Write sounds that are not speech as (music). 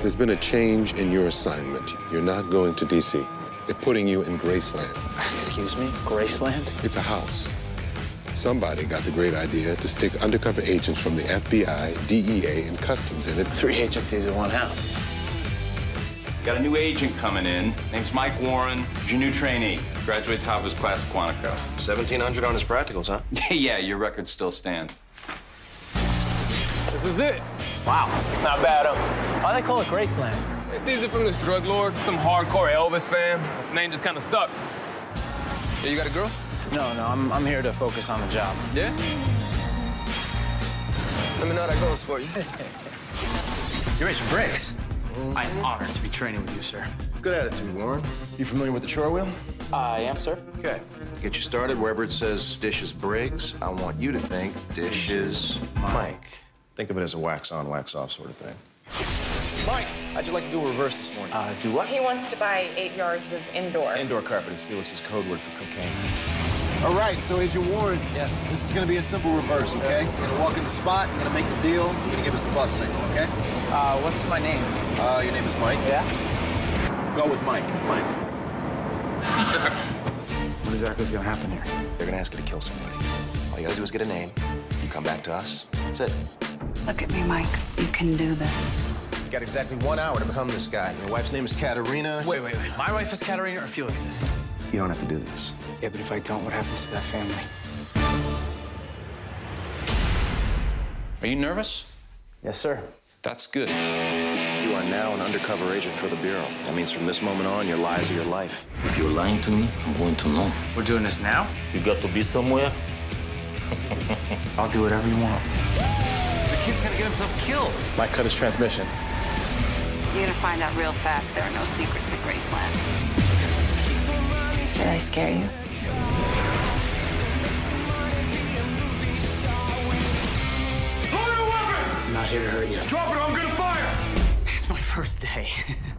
There's been a change in your assignment. You're not going to D.C. They're putting you in Graceland. Excuse me? Graceland? It's a house. Somebody got the great idea to stick undercover agents from the FBI, DEA, and Customs in it. Three agencies in one house. Got a new agent coming in. Name's Mike Warren. He's your new trainee. Graduate top of his class at Quantico. 1700 on his practicals, huh? (laughs) yeah, your record still stands. This is it. Wow, not bad. Um, why they call it Graceland? They seized it from this drug lord, some hardcore Elvis fan. Name just kind of stuck. Yeah, you got a girl? No, no, I'm, I'm here to focus on the job. Yeah? Let me know how that goes for you. (laughs) You're Agent Briggs. I'm honored to be training with you, sir. Good attitude, Warren. You familiar with the chore wheel? I am, sir. Okay. Get you started. Wherever it says Dishes Briggs, I want you to think Dishes Mike. Think of it as a wax on, wax off sort of thing. Mike, how'd you like to do a reverse this morning? Uh, do what? He wants to buy eight yards of indoor. Indoor carpet is Felix's code word for cocaine. All right, so Agent Warren. Yes. This is gonna be a simple reverse, okay? You're gonna walk in the spot, you're gonna make the deal, you're gonna give us the bus signal, okay? Uh, what's my name? Uh, your name is Mike. Yeah? Go with Mike. Mike. What exactly is gonna happen here? They're gonna ask you to kill somebody. All you gotta do is get a name. You come back to us. That's it. Look at me, Mike. You can do this. You got exactly one hour to become this guy. Your wife's name is Katerina. Wait, wait, wait. My wife is Katerina or Felix's? You don't have to do this. Yeah, but if I don't, what happens to that family? Are you nervous? Yes, sir. That's good. You are now an undercover agent for the Bureau. That means from this moment on, your lies are your life. If you're lying to me, I'm going to know. We're doing this now? You got to be somewhere. I'll do whatever you want. The kid's gonna get himself killed. Might cut his transmission. You're gonna find out real fast there are no secrets at Graceland. Did I scare you? I'm not here to hurt you. Drop it, or I'm gonna fire! It's my first day. You're (laughs) not